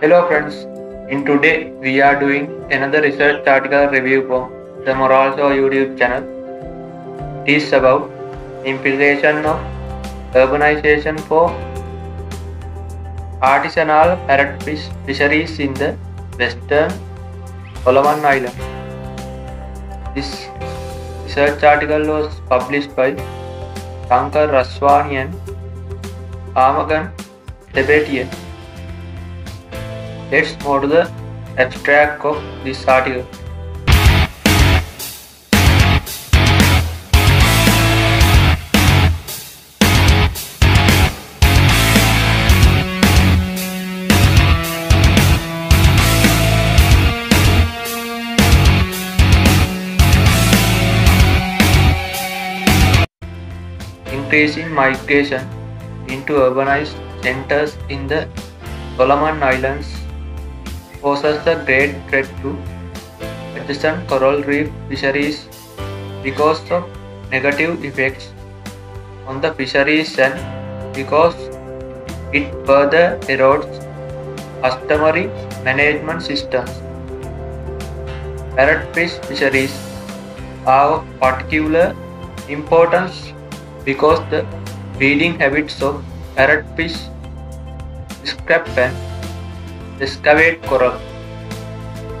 Hello friends, in today we are doing another research article review from the Moral Show YouTube channel. It is about implication of urbanization for artisanal parrot fish fisheries in the western Solomon Island. This research article was published by Shankar Aswani and Armagan Sabetian. Let's move to the abstract of this article. Increasing migration into urbanized centers in the Solomon Islands poses a great threat to adjacent coral reef fisheries because of negative effects on the fisheries and because it further erodes customary management systems. Parrotfish fisheries are of particular importance because the breeding habits of parrotfish, scrap and excavate coral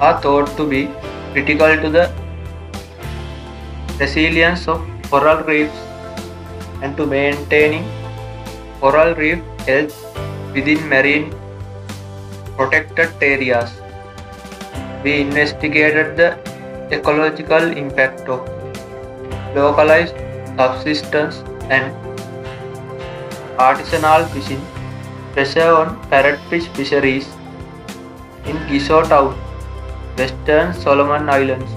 are thought to be critical to the resilience of coral reefs and to maintaining coral reef health within marine protected areas. We investigated the ecological impact of localized subsistence and artisanal fishing pressure on parrotfish fisheries in Town, Western Solomon Islands,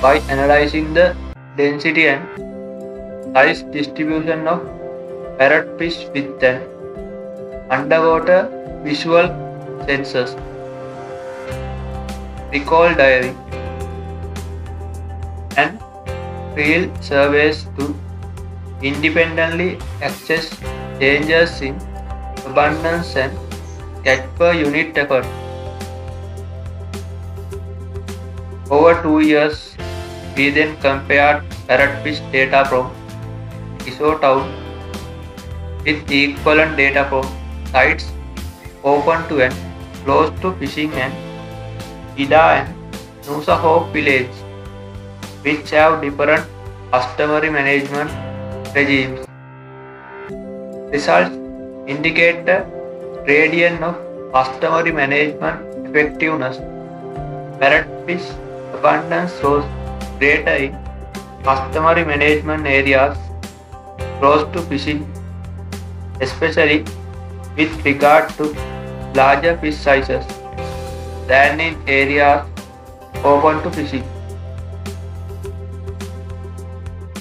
by analyzing the density and size distribution of parrotfish with an underwater visual census, recall diary, and field surveys to independently assess changes in abundance and catch per unit effort. Over two years, we then compared parrotfish data from Gizo town with equivalent data from sites open to and close to fishing and Ida and Nusa Hope village, which have different customary management regimes. Results indicate the gradient of customary management effectiveness. Parrotfish abundance was greater in customary management areas close to fishing, especially with regard to larger fish sizes than in areas open to fishing.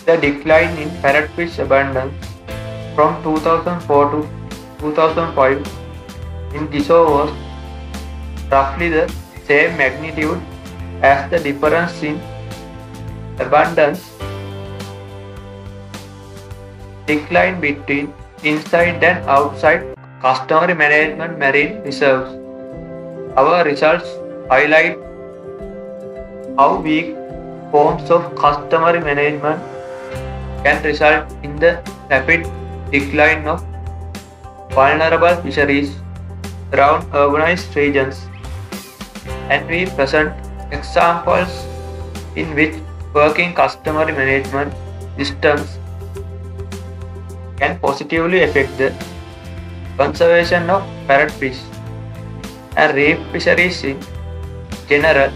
The decline in parrotfish abundance from 2004 to 2005 in Gizo was roughly the same magnitude as the difference in abundance decline between inside and outside customary management marine reserves. Our results highlight how weak forms of customary management can result in the rapid decline of vulnerable fisheries around urbanized regions and we present examples in which working customer management systems can positively affect the conservation of parrotfish and reef fisheries in general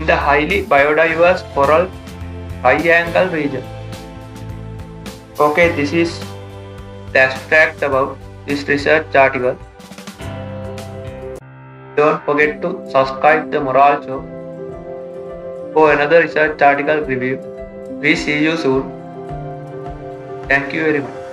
in the highly biodiverse coral triangle region. Okay, this is the abstract about this research article. Don't forget to subscribe the Moral Show for another research article review. We see you soon. Thank you very much.